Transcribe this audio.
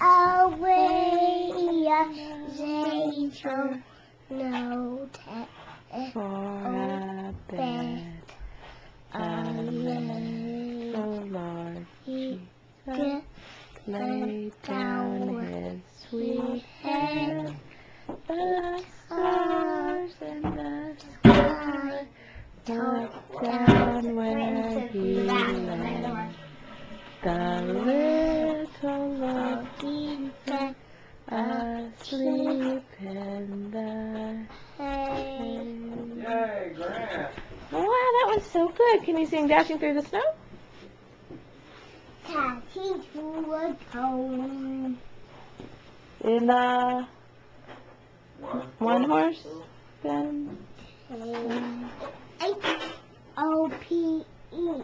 away they don't know that For a bed. Amen. Oh Lord He Jesus, lay down his sweet head. The stars in the sky look down where he lay. The asleep in the hay. Yay, Grant. Wow, that was so good. Can you sing Dashing Through the Snow? Catching through a cone. In the One, one horse? Then H O P E